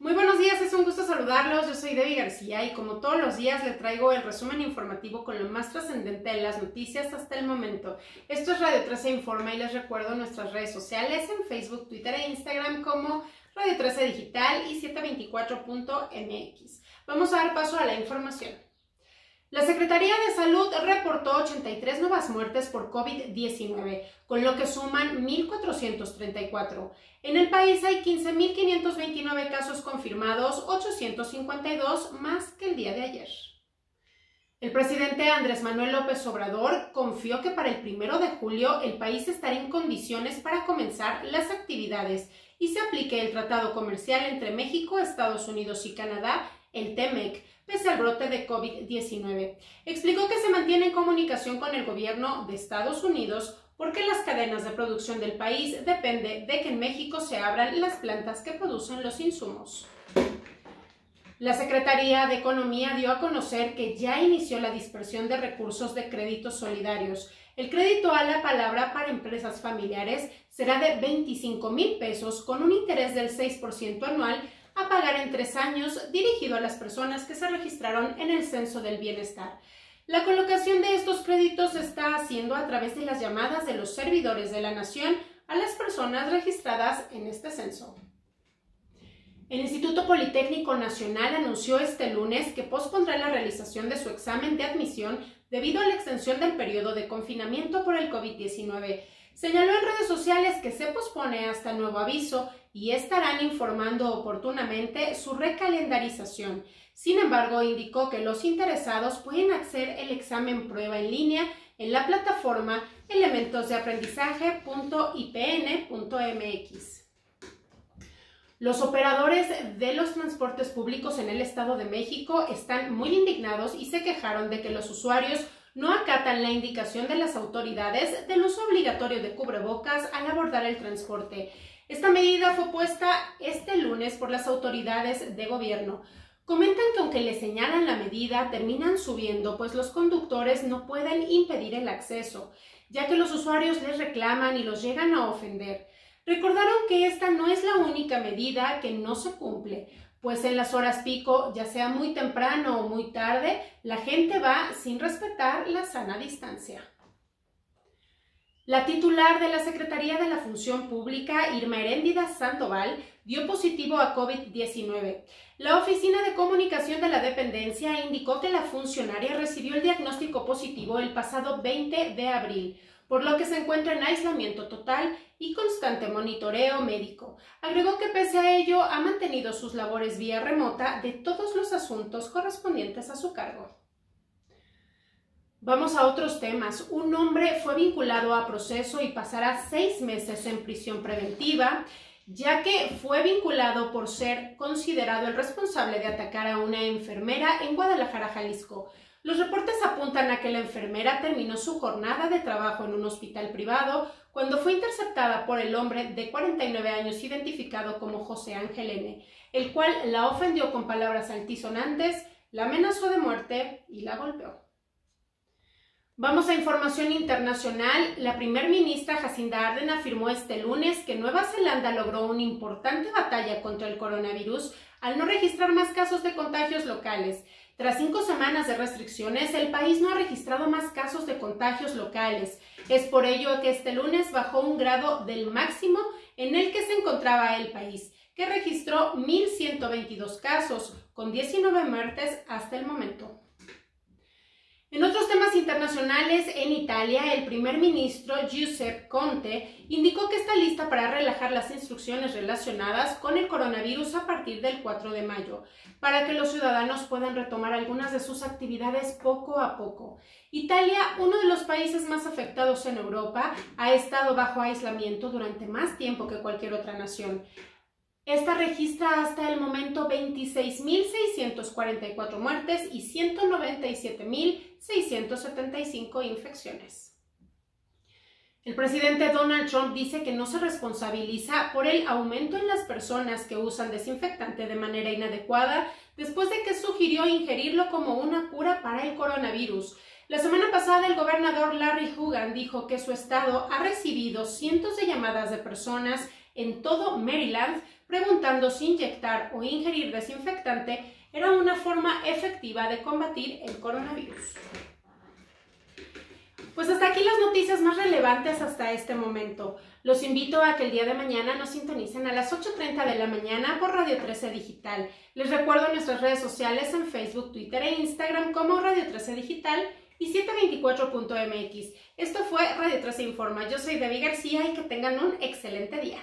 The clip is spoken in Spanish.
Muy buenos días, es un gusto saludarlos. Yo soy Debbie García y como todos los días le traigo el resumen informativo con lo más trascendente de las noticias hasta el momento. Esto es Radio 13 Informa y les recuerdo nuestras redes sociales en Facebook, Twitter e Instagram como Radio 13 Digital y 724.mx. Vamos a dar paso a la información. La Secretaría de Salud reportó 83 nuevas muertes por COVID-19, con lo que suman 1.434. En el país hay 15.529 casos confirmados, 852 más que el día de ayer. El presidente Andrés Manuel López Obrador confió que para el primero de julio el país estará en condiciones para comenzar las actividades y se aplique el tratado comercial entre México, Estados Unidos y Canadá el TEMEC, pese al brote de COVID-19. Explicó que se mantiene en comunicación con el gobierno de Estados Unidos porque las cadenas de producción del país depende de que en México se abran las plantas que producen los insumos. La Secretaría de Economía dio a conocer que ya inició la dispersión de recursos de créditos solidarios. El crédito a la palabra para empresas familiares será de 25 mil pesos con un interés del 6% anual a pagar en tres años dirigido a las personas que se registraron en el Censo del Bienestar. La colocación de estos créditos se está haciendo a través de las llamadas de los servidores de la Nación a las personas registradas en este censo. El Instituto Politécnico Nacional anunció este lunes que pospondrá la realización de su examen de admisión debido a la extensión del periodo de confinamiento por el COVID-19. Señaló en redes sociales que se pospone hasta nuevo aviso y estarán informando oportunamente su recalendarización. Sin embargo, indicó que los interesados pueden hacer el examen prueba en línea en la plataforma elementosdeaprendizaje.ipn.mx. Los operadores de los transportes públicos en el Estado de México están muy indignados y se quejaron de que los usuarios no acatan la indicación de las autoridades del uso obligatorio de cubrebocas al abordar el transporte. Esta medida fue puesta este lunes por las autoridades de gobierno. Comentan que aunque le señalan la medida, terminan subiendo, pues los conductores no pueden impedir el acceso, ya que los usuarios les reclaman y los llegan a ofender. Recordaron que esta no es la única medida que no se cumple, pues en las horas pico, ya sea muy temprano o muy tarde, la gente va sin respetar la sana distancia. La titular de la Secretaría de la Función Pública, Irma Heréndida Sandoval, dio positivo a COVID-19. La Oficina de Comunicación de la Dependencia indicó que la funcionaria recibió el diagnóstico positivo el pasado 20 de abril por lo que se encuentra en aislamiento total y constante monitoreo médico. Agregó que pese a ello ha mantenido sus labores vía remota de todos los asuntos correspondientes a su cargo. Vamos a otros temas. Un hombre fue vinculado a proceso y pasará seis meses en prisión preventiva, ya que fue vinculado por ser considerado el responsable de atacar a una enfermera en Guadalajara, Jalisco. Los reportes apuntan a que la enfermera terminó su jornada de trabajo en un hospital privado cuando fue interceptada por el hombre de 49 años identificado como José Ángel N., el cual la ofendió con palabras altisonantes, la amenazó de muerte y la golpeó. Vamos a información internacional. La primer ministra Jacinda Arden afirmó este lunes que Nueva Zelanda logró una importante batalla contra el coronavirus al no registrar más casos de contagios locales. Tras cinco semanas de restricciones, el país no ha registrado más casos de contagios locales. Es por ello que este lunes bajó un grado del máximo en el que se encontraba el país, que registró 1.122 casos, con 19 muertes hasta el momento. En otros temas internacionales, en Italia, el primer ministro Giuseppe Conte indicó que está lista para relajar las instrucciones relacionadas con el coronavirus a partir del 4 de mayo, para que los ciudadanos puedan retomar algunas de sus actividades poco a poco. Italia, uno de los países más afectados en Europa, ha estado bajo aislamiento durante más tiempo que cualquier otra nación. Esta registra hasta el momento 26.644 muertes y 197.675 infecciones. El presidente Donald Trump dice que no se responsabiliza por el aumento en las personas que usan desinfectante de manera inadecuada después de que sugirió ingerirlo como una cura para el coronavirus. La semana pasada el gobernador Larry Hogan dijo que su estado ha recibido cientos de llamadas de personas en todo Maryland preguntando si inyectar o ingerir desinfectante era una forma efectiva de combatir el coronavirus. Pues hasta aquí las noticias más relevantes hasta este momento. Los invito a que el día de mañana nos sintonicen a las 8.30 de la mañana por Radio 13 Digital. Les recuerdo nuestras redes sociales en Facebook, Twitter e Instagram como Radio 13 Digital y 724.mx. Esto fue Radio 13 Informa. Yo soy Debbie García y que tengan un excelente día.